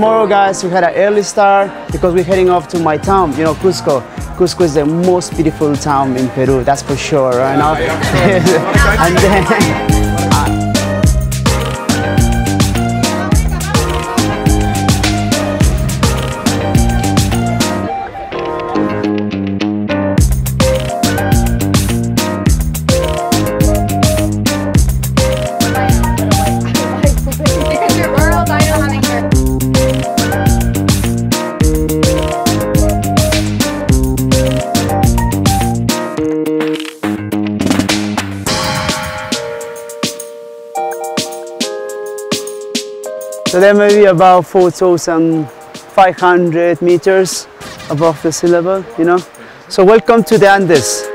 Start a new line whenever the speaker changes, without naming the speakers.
guys, we had an early start because we're heading off to my town, you know, Cusco. Cusco is the most beautiful town in Peru, that's for sure, right now. and then, so there may be about 4,500 meters above the sea level, you know. So welcome to the Andes.